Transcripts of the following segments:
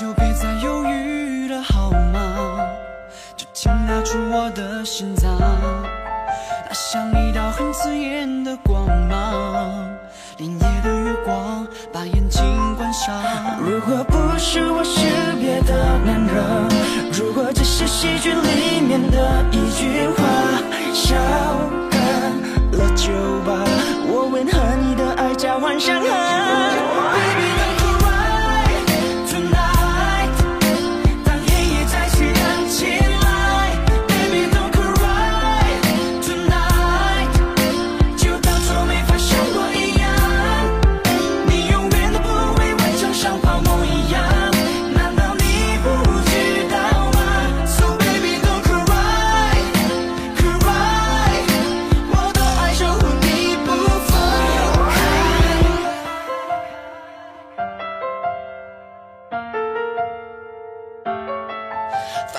就别再犹豫了好吗？就请拿出我的心脏，它像一道很刺眼的光芒。连夜的月光，把眼睛关上。如果不是我先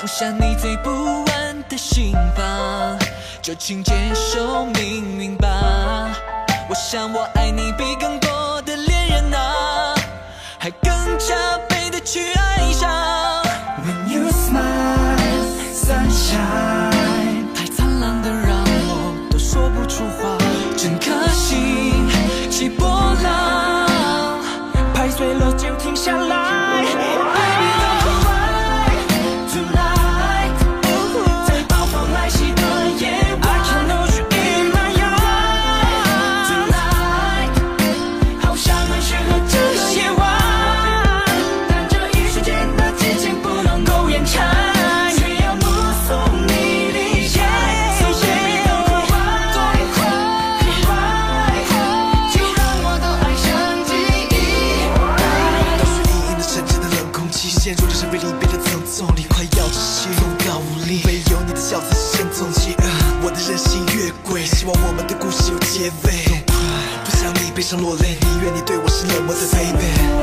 放下你最不安的心吧，就请接受命运吧。我想我爱你比更多的恋人啊，还更加倍的去爱上。When you smile, sunshine，太灿烂的让我都说不出话，真可惜，起波浪，拍碎了就停下来。结尾。不想你悲伤落泪，宁愿你对我是冷漠的 baby，baby。